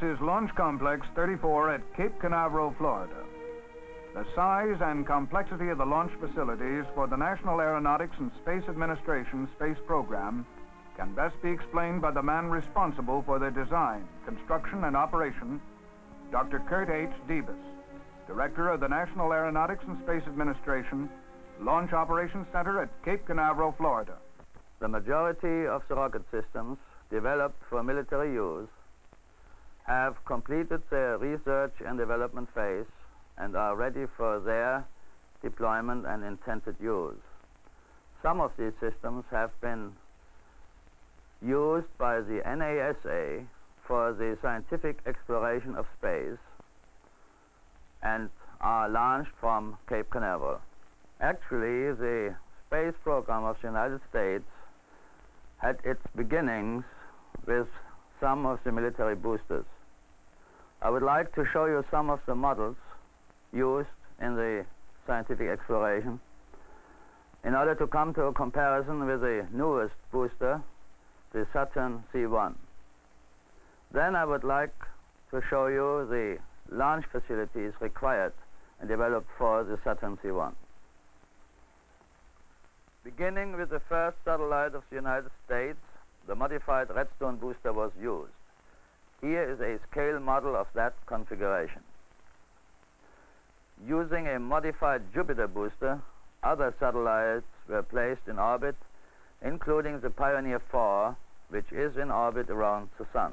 This is Launch Complex 34 at Cape Canaveral, Florida. The size and complexity of the launch facilities for the National Aeronautics and Space Administration space program can best be explained by the man responsible for their design, construction, and operation, Dr. Kurt H. Debus, Director of the National Aeronautics and Space Administration, Launch Operations Center at Cape Canaveral, Florida. The majority of the rocket systems developed for military use have completed their research and development phase and are ready for their deployment and intended use. Some of these systems have been used by the NASA for the scientific exploration of space and are launched from Cape Canaveral. Actually, the space program of the United States had its beginnings with some of the military boosters. I would like to show you some of the models used in the scientific exploration in order to come to a comparison with the newest booster, the Saturn C1. Then I would like to show you the launch facilities required and developed for the Saturn C1. Beginning with the first satellite of the United States, the modified Redstone booster was used. Here is a scale model of that configuration. Using a modified Jupiter booster, other satellites were placed in orbit, including the Pioneer 4, which is in orbit around the Sun.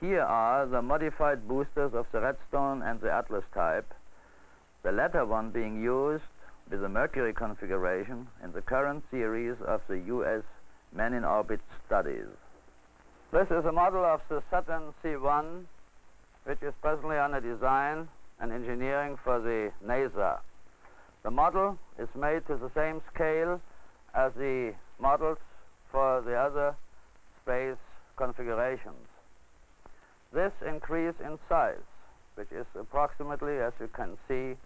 Here are the modified boosters of the Redstone and the Atlas type, the latter one being used with the Mercury configuration in the current series of the U.S. Men in Orbit studies. This is a model of the Saturn C1, which is presently under design and engineering for the NASA. The model is made to the same scale as the models for the other space configurations. This increase in size, which is approximately, as you can see,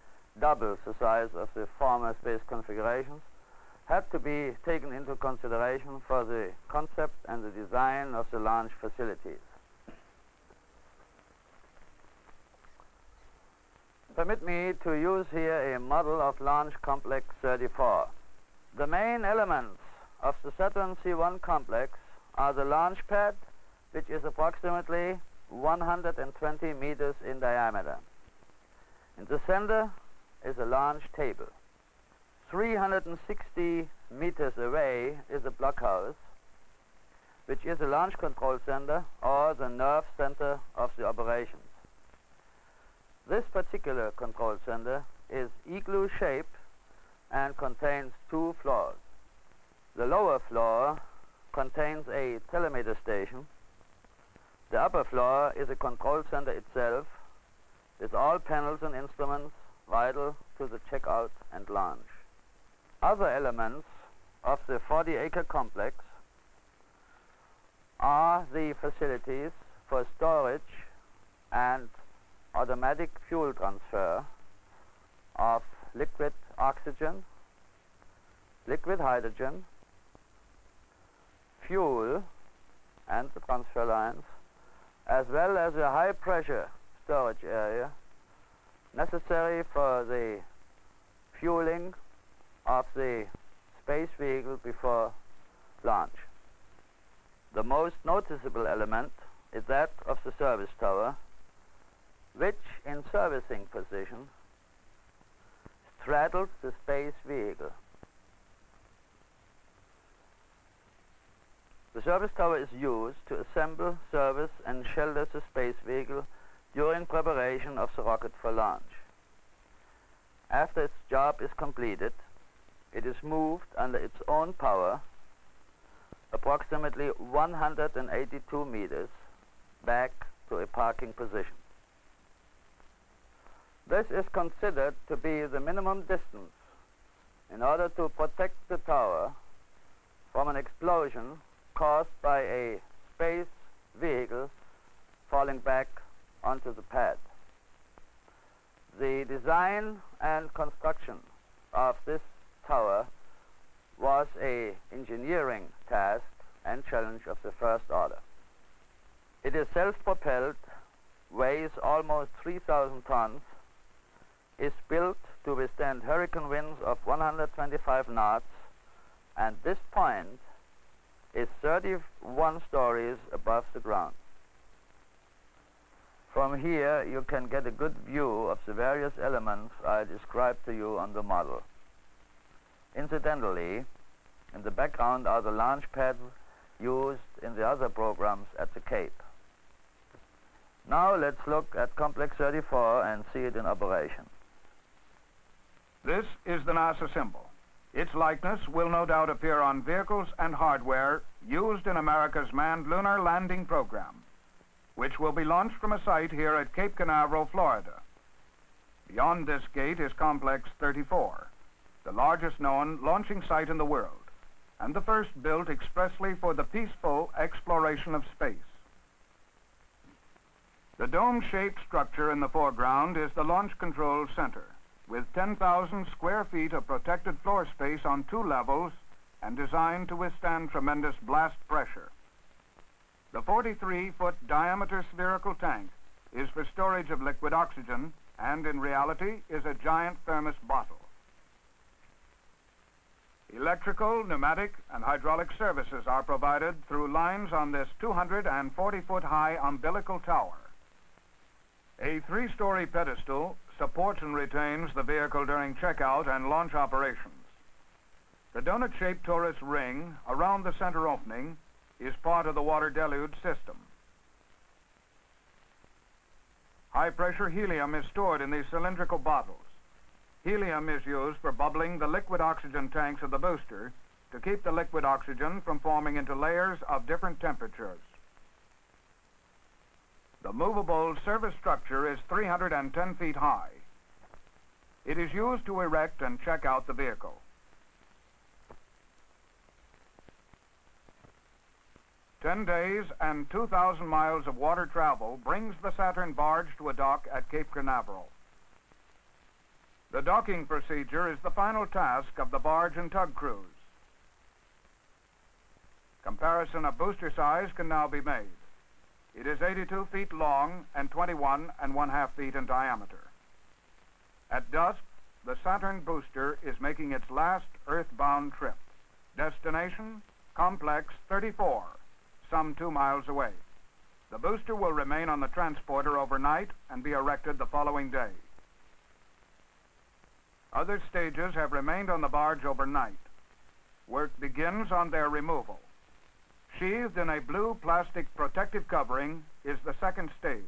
double the size of the former space configurations, had to be taken into consideration for the concept and the design of the launch facilities. Permit me to use here a model of Launch Complex 34. The main elements of the Saturn C1 complex are the launch pad, which is approximately 120 meters in diameter. In the center is a launch table. 360 meters away is a blockhouse, which is a launch control center or the nerve center of the operations. This particular control center is igloo shaped and contains two floors. The lower floor contains a telemeter station. The upper floor is a control center itself with all panels and instruments vital to the checkout and launch. Other elements of the 40-acre complex are the facilities for storage and automatic fuel transfer of liquid oxygen, liquid hydrogen, fuel, and the transfer lines, as well as a high pressure storage area necessary for the fueling of the space vehicle before launch. The most noticeable element is that of the service tower, which in servicing position straddles the space vehicle. The service tower is used to assemble, service, and shelter the space vehicle during preparation of the rocket for launch. After its job is completed, it is moved under its own power approximately 182 meters back to a parking position. This is considered to be the minimum distance in order to protect the tower from an explosion caused by a space vehicle falling back onto the pad. The design and construction of this tower was a engineering task and challenge of the first order. It is self-propelled, weighs almost 3,000 tons, is built to withstand hurricane winds of 125 knots, and this point is 31 stories above the ground. From here, you can get a good view of the various elements I described to you on the model. Incidentally, in the background are the launch pads used in the other programs at the Cape. Now let's look at Complex 34 and see it in operation. This is the NASA symbol. Its likeness will no doubt appear on vehicles and hardware used in America's manned lunar landing program, which will be launched from a site here at Cape Canaveral, Florida. Beyond this gate is Complex 34, the largest known launching site in the world, and the first built expressly for the peaceful exploration of space. The dome-shaped structure in the foreground is the Launch Control Center with 10,000 square feet of protected floor space on two levels and designed to withstand tremendous blast pressure. The 43-foot diameter spherical tank is for storage of liquid oxygen and in reality is a giant thermos bottle. Electrical, pneumatic, and hydraulic services are provided through lines on this 240-foot high umbilical tower. A three-story pedestal supports and retains the vehicle during checkout and launch operations. The donut-shaped torus ring around the center opening is part of the water deluge system. High-pressure helium is stored in these cylindrical bottles. Helium is used for bubbling the liquid oxygen tanks of the booster to keep the liquid oxygen from forming into layers of different temperatures. The movable service structure is 310 feet high. It is used to erect and check out the vehicle. Ten days and 2,000 miles of water travel brings the Saturn barge to a dock at Cape Canaveral. The docking procedure is the final task of the barge and tug crews. Comparison of booster size can now be made. It is 82 feet long and 21 and one half feet in diameter. At dusk, the Saturn booster is making its last earthbound trip. Destination, Complex 34, some two miles away. The booster will remain on the transporter overnight and be erected the following day. Other stages have remained on the barge overnight. Work begins on their removal. Sheathed in a blue plastic protective covering is the second stage.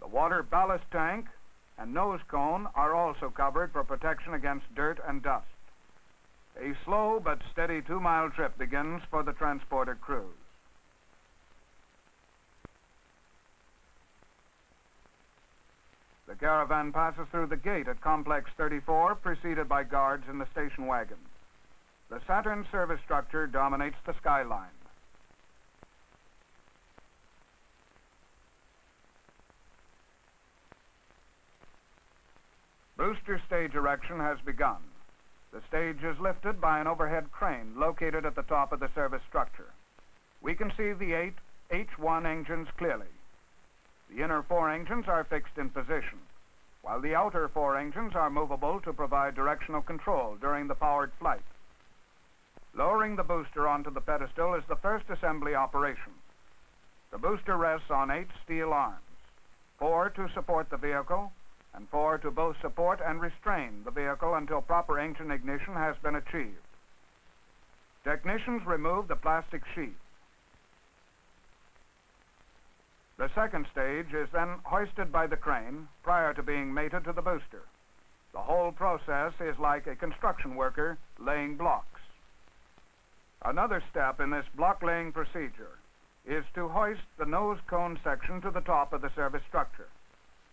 The water ballast tank and nose cone are also covered for protection against dirt and dust. A slow but steady two-mile trip begins for the transporter crews. The caravan passes through the gate at Complex 34, preceded by guards in the station wagon. The Saturn service structure dominates the skyline. Booster stage erection has begun. The stage is lifted by an overhead crane located at the top of the service structure. We can see the eight H1 engines clearly. The inner four engines are fixed in position, while the outer four engines are movable to provide directional control during the powered flight. Lowering the booster onto the pedestal is the first assembly operation. The booster rests on eight steel arms, four to support the vehicle and four to both support and restrain the vehicle until proper engine ignition has been achieved. Technicians remove the plastic sheath. The second stage is then hoisted by the crane prior to being mated to the booster. The whole process is like a construction worker laying blocks. Another step in this block laying procedure is to hoist the nose cone section to the top of the service structure.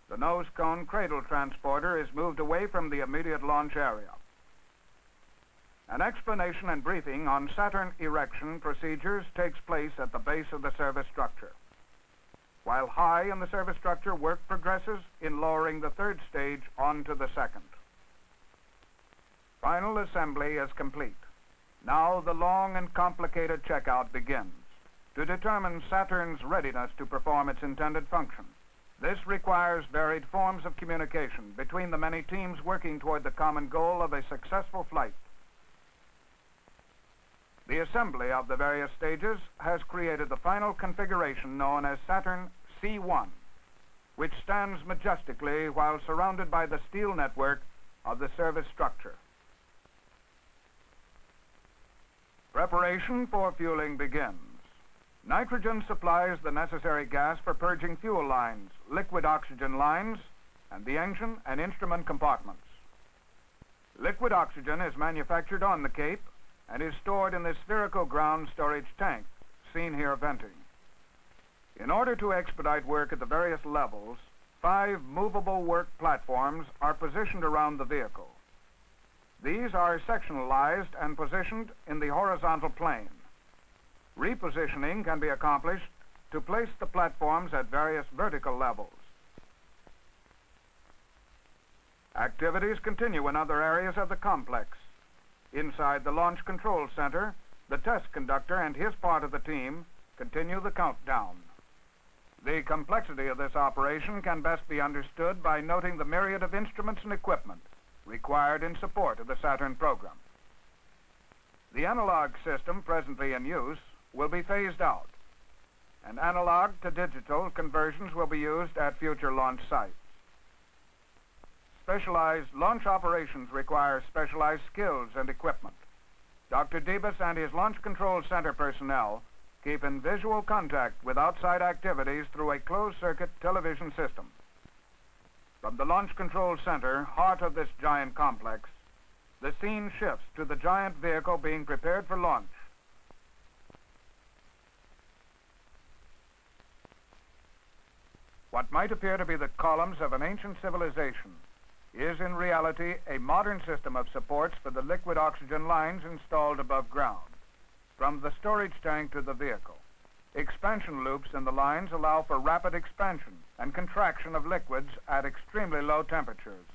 The nose cone cradle transporter is moved away from the immediate launch area. An explanation and briefing on Saturn erection procedures takes place at the base of the service structure. While high in the service structure, work progresses in lowering the third stage onto the second. Final assembly is complete. Now the long and complicated checkout begins. to determine Saturn's readiness to perform its intended function. This requires varied forms of communication between the many teams working toward the common goal of a successful flight. The assembly of the various stages has created the final configuration known as Saturn C1, which stands majestically while surrounded by the steel network of the service structure. Preparation for fueling begins. Nitrogen supplies the necessary gas for purging fuel lines, liquid oxygen lines, and the engine and instrument compartments. Liquid oxygen is manufactured on the Cape and is stored in the spherical ground storage tank, seen here venting. In order to expedite work at the various levels, five movable work platforms are positioned around the vehicle. These are sectionalized and positioned in the horizontal plane. Repositioning can be accomplished to place the platforms at various vertical levels. Activities continue in other areas of the complex. Inside the Launch Control Center, the test conductor and his part of the team continue the countdown. The complexity of this operation can best be understood by noting the myriad of instruments and equipment required in support of the Saturn program. The analog system presently in use will be phased out, and analog to digital conversions will be used at future launch sites. Specialized launch operations require specialized skills and equipment. Dr. Debus and his Launch Control Center personnel keep in visual contact with outside activities through a closed-circuit television system. From the Launch Control Center, heart of this giant complex, the scene shifts to the giant vehicle being prepared for launch. What might appear to be the columns of an ancient civilization is in reality a modern system of supports for the liquid oxygen lines installed above ground, from the storage tank to the vehicle. Expansion loops in the lines allow for rapid expansion and contraction of liquids at extremely low temperatures.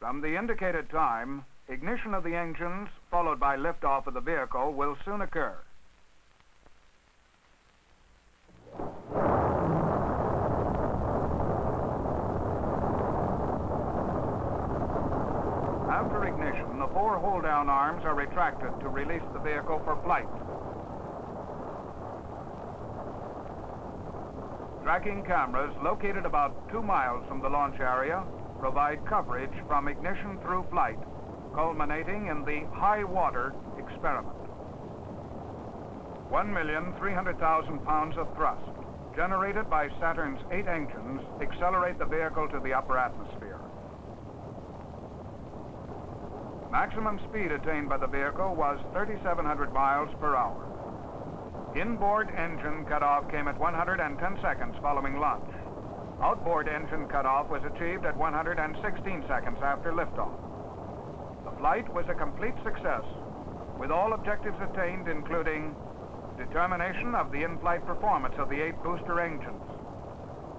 From the indicated time, ignition of the engines followed by liftoff of the vehicle will soon occur. After hold-down arms are retracted to release the vehicle for flight. Tracking cameras located about two miles from the launch area provide coverage from ignition through flight, culminating in the high water experiment. 1,300,000 pounds of thrust, generated by Saturn's eight engines, accelerate the vehicle to the upper atmosphere. Maximum speed attained by the vehicle was 3,700 miles per hour. Inboard engine cutoff came at 110 seconds following launch. Outboard engine cutoff was achieved at 116 seconds after liftoff. The flight was a complete success, with all objectives attained, including determination of the in-flight performance of the eight booster engines,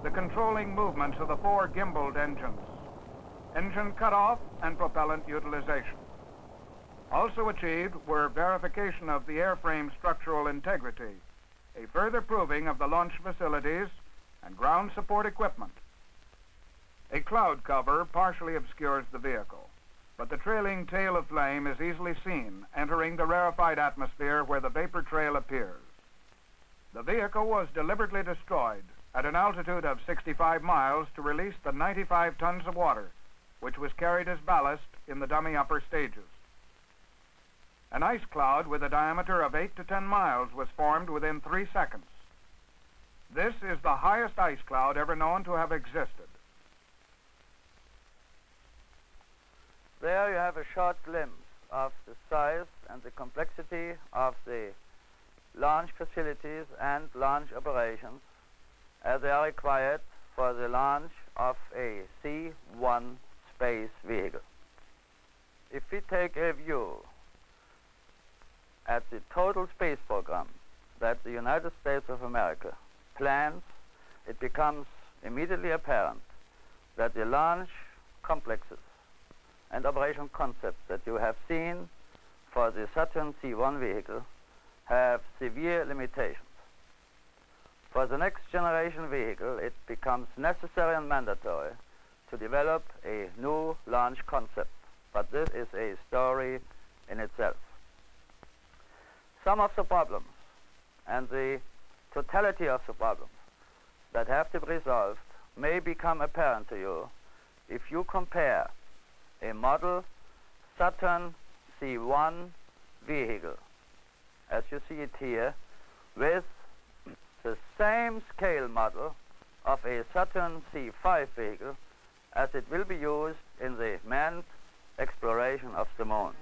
the controlling movements of the four gimbaled engines, engine cutoff and propellant utilization. Also achieved were verification of the airframe structural integrity, a further proving of the launch facilities and ground support equipment. A cloud cover partially obscures the vehicle, but the trailing tail of flame is easily seen entering the rarefied atmosphere where the vapor trail appears. The vehicle was deliberately destroyed at an altitude of 65 miles to release the 95 tons of water, which was carried as ballast in the dummy upper stages. An ice cloud with a diameter of 8 to 10 miles was formed within three seconds. This is the highest ice cloud ever known to have existed. There you have a short glimpse of the size and the complexity of the launch facilities and launch operations as they are required for the launch of a C-1 space vehicle. If we take a view at the total space program that the United States of America plans, it becomes immediately apparent that the launch complexes and operation concepts that you have seen for the Saturn C1 vehicle have severe limitations. For the next generation vehicle, it becomes necessary and mandatory to develop a new launch concept, but this is a story in itself. Some of the problems and the totality of the problems that have to be resolved may become apparent to you if you compare a model Saturn C1 vehicle, as you see it here, with the same scale model of a Saturn C5 vehicle as it will be used in the manned exploration of the moon.